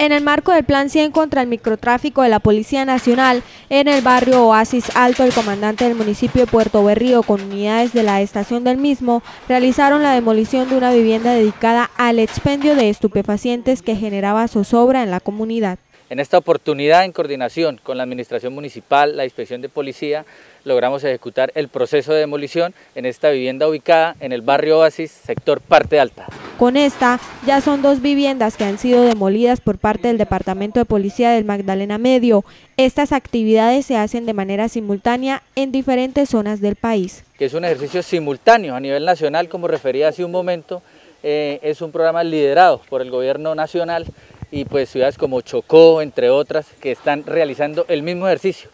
En el marco del Plan 100 contra el microtráfico de la Policía Nacional, en el barrio Oasis Alto, el comandante del municipio de Puerto Berrío con unidades de la estación del mismo realizaron la demolición de una vivienda dedicada al expendio de estupefacientes que generaba zozobra en la comunidad. En esta oportunidad, en coordinación con la Administración Municipal, la Inspección de Policía, logramos ejecutar el proceso de demolición en esta vivienda ubicada en el barrio Oasis, sector Parte Alta. Con esta, ya son dos viviendas que han sido demolidas por parte del Departamento de Policía del Magdalena Medio. Estas actividades se hacen de manera simultánea en diferentes zonas del país. Que es un ejercicio simultáneo a nivel nacional, como refería hace un momento, eh, es un programa liderado por el gobierno nacional y pues ciudades como Chocó, entre otras, que están realizando el mismo ejercicio.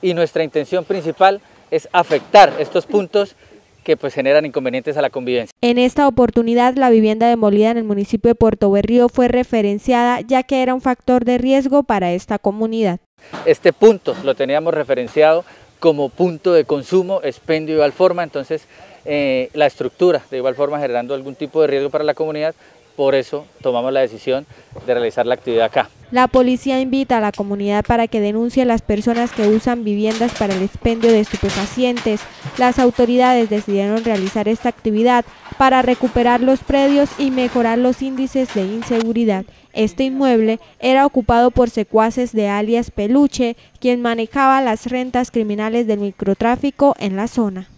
Y nuestra intención principal es afectar estos puntos que pues generan inconvenientes a la convivencia. En esta oportunidad, la vivienda demolida en el municipio de Puerto Berrío fue referenciada ya que era un factor de riesgo para esta comunidad. Este punto lo teníamos referenciado como punto de consumo, expendio de igual forma, entonces eh, la estructura de igual forma generando algún tipo de riesgo para la comunidad, por eso tomamos la decisión de realizar la actividad acá. La policía invita a la comunidad para que denuncie a las personas que usan viviendas para el expendio de estupefacientes. Las autoridades decidieron realizar esta actividad para recuperar los predios y mejorar los índices de inseguridad. Este inmueble era ocupado por secuaces de alias Peluche, quien manejaba las rentas criminales del microtráfico en la zona.